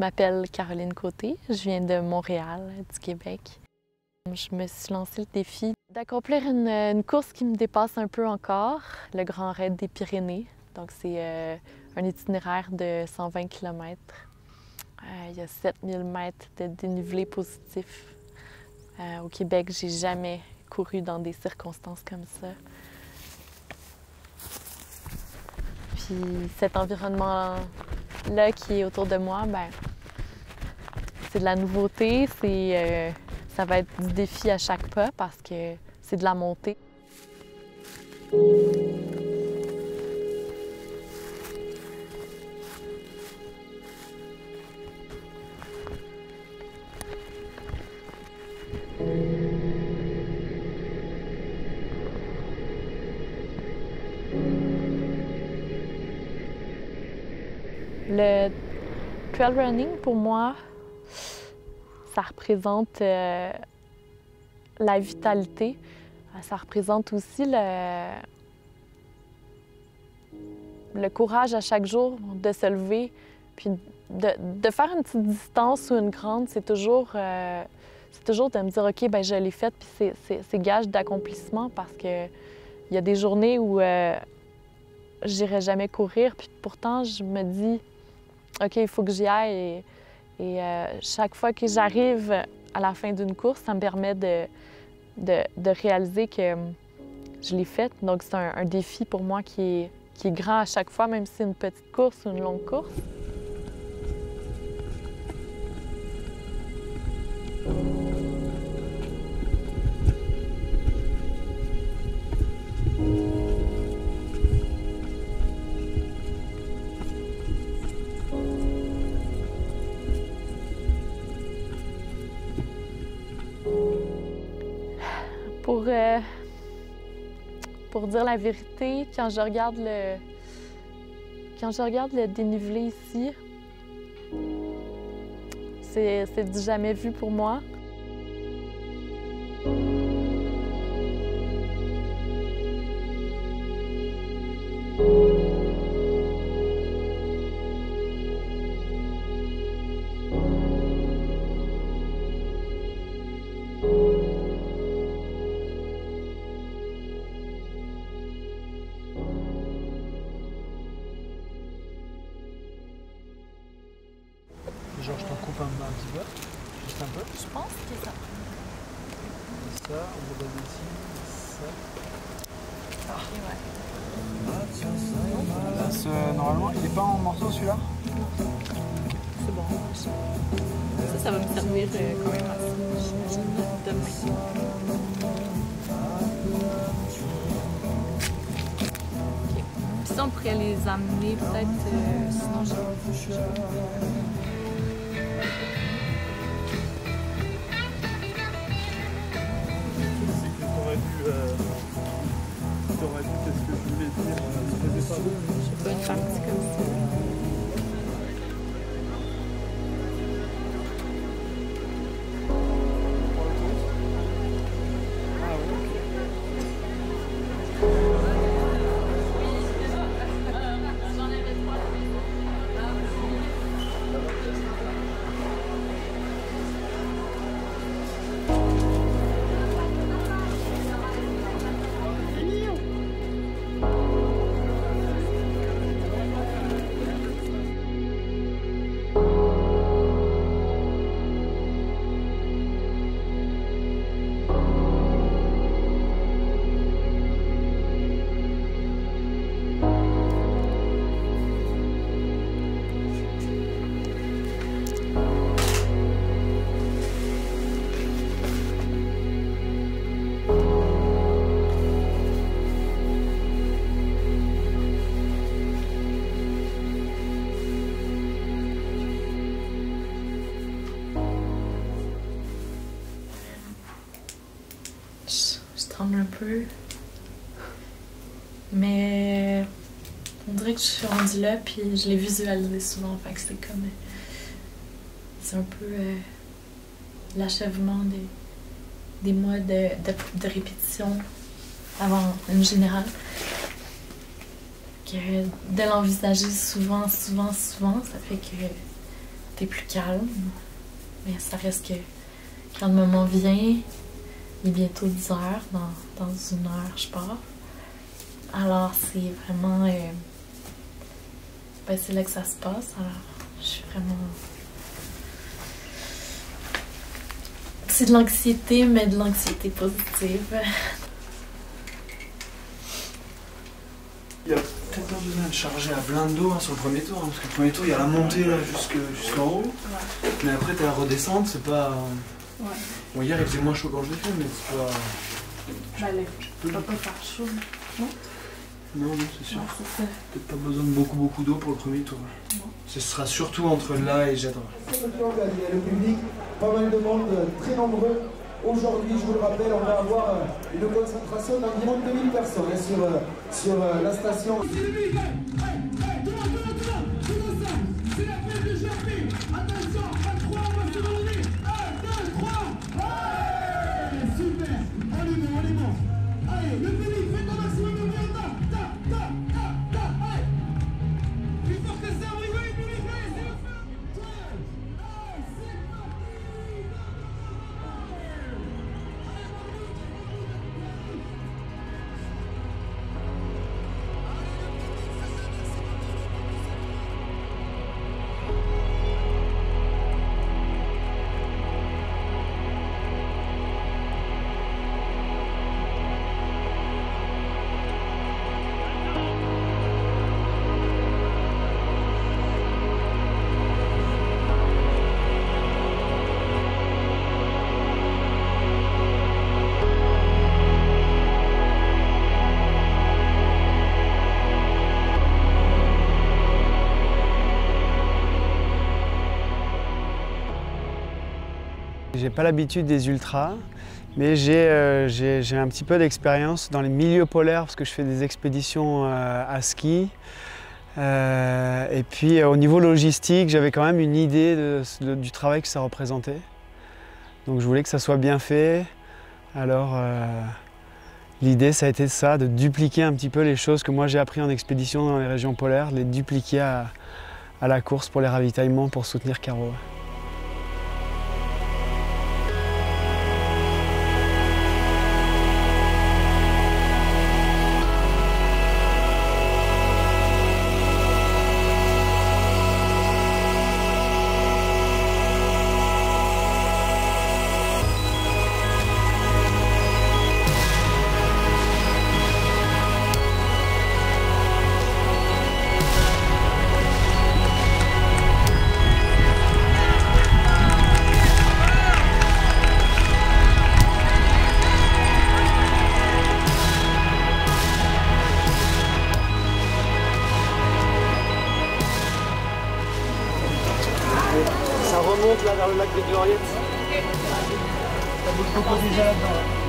m'appelle Caroline Côté, je viens de Montréal, du Québec. Je me suis lancé le défi d'accomplir une, course qui me dépasse un peu encore, le Grand Raid des Pyrénées. Donc c'est euh, un itinéraire de 120 km. Euh, il y a 7000 mètres de dénivelé positif. Euh, au Québec, j'ai jamais couru dans des circonstances comme ça. Puis cet environnement là qui est autour de moi, ben, c'est de la nouveauté, c'est, euh, ça va être du défi à chaque pas parce que c'est de la montée. Le trail running, pour moi, ça représente euh, la vitalité. Ça représente aussi le, le courage à chaque jour de se lever, puis de, faire une petite distance ou une grande, c'est toujours, euh, toujours de me dire, OK, ben je l'ai faite, puis c'est gage d'accomplissement parce que il y a des journées où euh, j'irai jamais courir, puis pourtant, je me dis, OK, il faut que j'y aille. Euh, chaque fois que j'arrive à la fin d'une course, ça me permet de, de, réaliser que hum, je l'ai faite. Donc, c'est un, un, défi pour moi qui est, qui est grand à chaque fois, même si c'est une petite course ou une longue course. Pour dire la vérité, quand je regarde le, quand je regarde le dénivelé ici, c'est du jamais vu pour moi. Coupe un, un, petit peu Juste un peu Je pense que c'est ça. Ça, on va donner ici, ça. Ah. ouais. Là, ce, normalement, il n'est pas en morceaux celui-là C'est bon. Ça, ça va me servir euh, quand même assez, demain. Okay. Puis ça, on pourrait les amener peut-être, euh, sinon je... qu'est-ce que je voulais dire, c'était pas bon. Je sais pas, une partie comme ça. Un peu. Mais on dirait que je suis rendue là, puis je l'ai visualisé souvent. Fait que c'est comme. C'est un peu euh, l'achèvement des, des mois de, de, répétition avant une générale. Que de l'envisager souvent, souvent, souvent, ça fait que t'es plus calme. Mais ça reste que quand le moment vient, il est bientôt 10 heures, dans, dans une heure je pars. Alors c'est vraiment... Euh, ben, c'est là que ça se passe, alors je suis vraiment... C'est de l'anxiété, mais de l'anxiété positive. Il y a peut-être pas besoin de charger à plein d'eau hein, sur le premier tour, hein, parce que le premier tour, il y a la montée jusqu'en haut, mais après, t'as la redescente, c'est pas... Ouais. Bon, hier, il faisait moins chaud quand je l'ai fait, mais c'est pas... Bah, pas faire chaud, non Non, non, c'est sûr. Peut-être pas besoin de beaucoup, beaucoup d'eau pour le premier tour. Ce sera surtout entre là et Jadra. Le public, pas mal de monde, très nombreux. Aujourd'hui, je vous le rappelle, on va avoir euh, une concentration d'environ 2000 personnes hein, sur, euh, sur euh, la station. J'ai pas l'habitude des ultras, mais euh, j'ai un petit peu d'expérience dans les milieux polaires parce que je fais des expéditions euh, à ski. Euh, et puis au niveau logistique, j'avais quand même une idée du travail que ça représentait. Donc je voulais que ça soit bien fait. Alors l'idée ça a été ça, de dupliquer un petit peu les choses que moi j'ai appris en expédition dans les régions polaires, les dupliquer à la course pour les ravitaillements pour soutenir Caro. Là vers le lac des Gloriettes. Ça bouge beaucoup déjà là-dedans.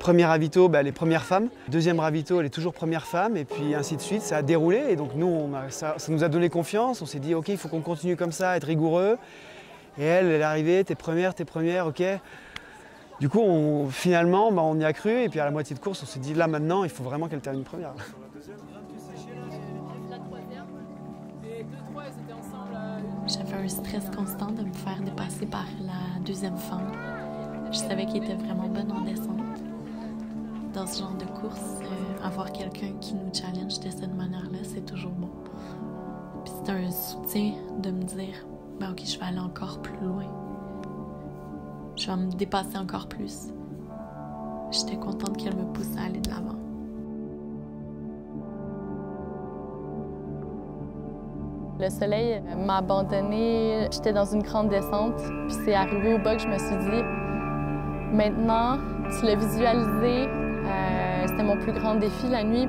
Premier ravito, bah, les premières femmes. Deuxième ravito, elle est toujours première femme. Et puis ainsi de suite, ça a déroulé. Et donc nous, ça, nous a donné confiance. On s'est dit, OK, il faut qu'on continue comme ça, être rigoureux. Et elle, elle est arrivée, t'es première, t'es première, OK. Du coup, finalement, bah, on y a cru. Et puis à la moitié de course, on s'est dit, là maintenant, il faut vraiment qu'elle termine première. J'avais un stress constant de me faire dépasser par la deuxième femme. Je savais qu'elle était vraiment bonne en descente. Dans ce genre de course, euh, avoir quelqu'un qui nous challenge de cette manière-là, c'est toujours bon. Puis c'est un soutien de me dire, ben ok, je vais aller encore plus loin. Je vais me dépasser encore plus. J'étais contente qu'elle me pousse à aller de l'avant. Le soleil m'a abandonnée. J'étais dans une grande descente. Puis c'est arrivé au bas que je me suis dit, maintenant, tu l'as visualisé. Euh, C'était mon plus grand défi la nuit.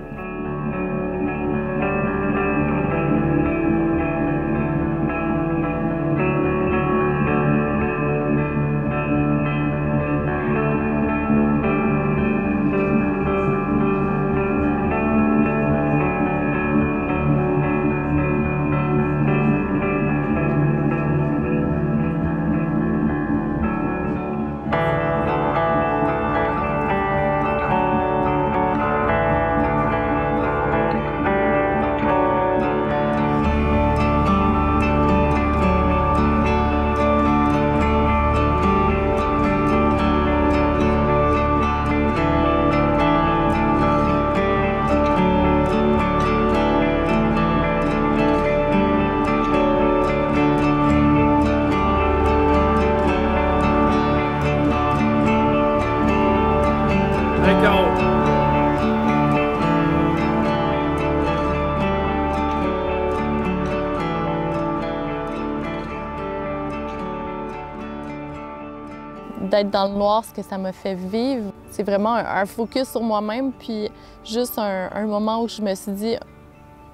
Dans le noir, ce que ça m'a fait vivre. C'est vraiment un, focus sur moi-même, puis juste un, moment où je me suis dit,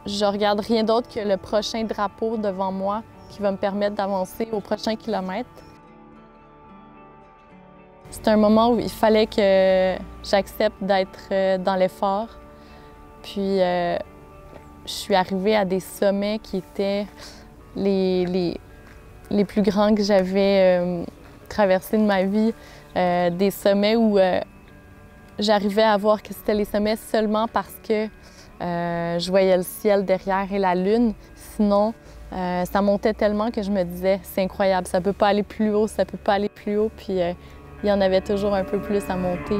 je regarde rien d'autre que le prochain drapeau devant moi qui va me permettre d'avancer au prochain kilomètre. C'est un moment où il fallait que j'accepte d'être euh, dans l'effort. Puis euh, je suis arrivée à des sommets qui étaient les, les, les plus grands que j'avais euh, traversé de ma vie. des sommets où j'arrivais à voir que c'était les sommets seulement parce que je voyais le ciel derrière et la lune. Sinon, ça montait tellement que je me disais, c'est incroyable, ça peut pas aller plus haut, ça peut pas aller plus haut. Puis il y en avait toujours un peu plus à monter.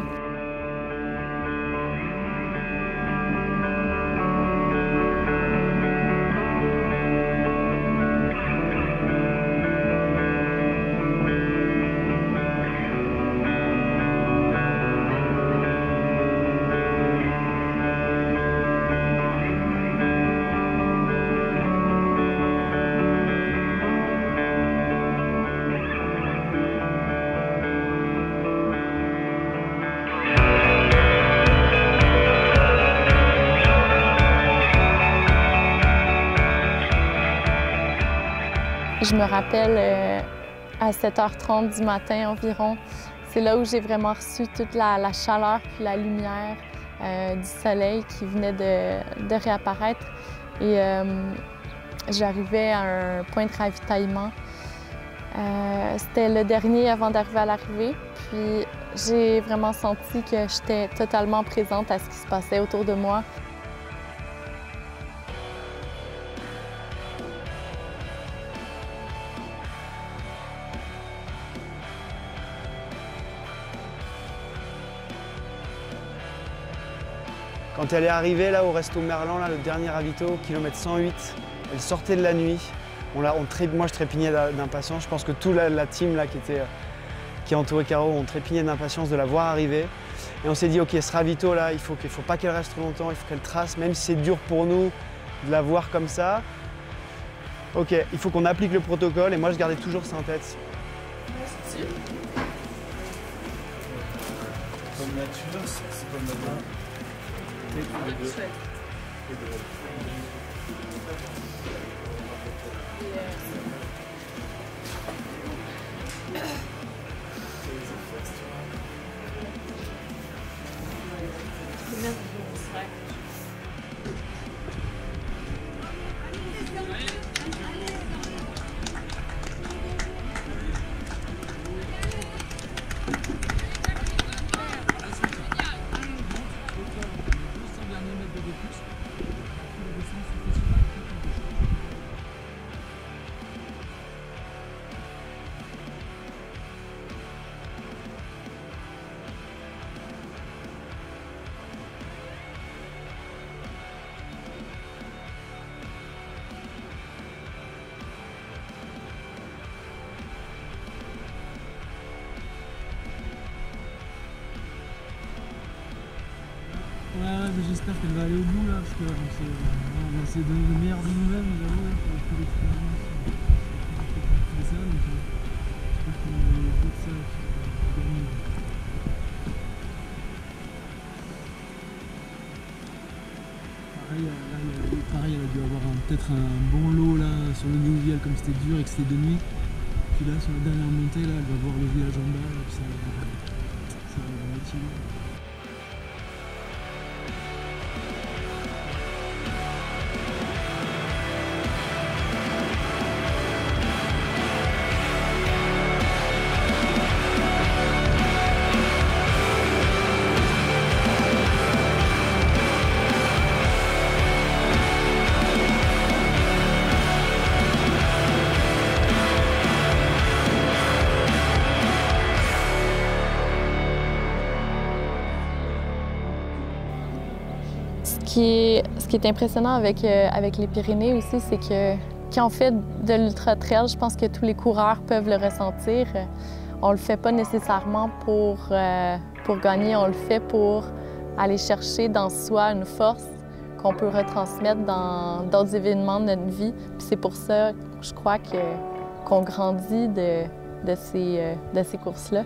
Je me rappelle euh, à 7h30 du matin environ, c'est là où j'ai vraiment reçu toute la, chaleur puis la lumière euh, du soleil qui venait de, réapparaître. Et euh, j'arrivais à un point de ravitaillement. C'était le dernier avant d'arriver à l'arrivée. Puis j'ai vraiment senti que j'étais totalement présente à ce qui se passait autour de moi. Quand elle est arrivée là au resto Merlan, là, le dernier ravito, kilomètre 108, elle sortait de la nuit. On moi je trépignais d'impatience. Je pense que toute la, team là, qui, était, qui entourait Caro, on trépignait d'impatience de la voir arriver. Et on s'est dit, ok, ce ravito là, il ne faut, faut pas qu'elle reste trop longtemps, il faut qu'elle trace, même si c'est dur pour nous de la voir comme ça. Ok, il faut qu'on applique le protocole et moi je gardais toujours ça en tête. Comme nature, c'est comme Ouais, mais j'espère qu'elle va aller au bout là, parce que on va essayer de donner le meilleur de nous-mêmes, j'avoue, j'espère qu'on. Pareil, elle a dû avoir peut-être un bon lot là sur le Nouvial comme c'était dur et que c'était de nuit. Puis là, sur la dernière montée, là, elle va voir le village en bas, puis ça. Ce qui est impressionnant avec, euh, avec les Pyrénées aussi, c'est que quand on fait de l'ultra-trail, je pense que tous les coureurs peuvent le ressentir. On le fait pas nécessairement pour, euh, pour gagner, on le fait pour aller chercher dans soi une force qu'on peut retransmettre dans d'autres événements de notre vie. C'est pour ça, je crois, qu'on grandit de, de ces, euh, de ces courses-là.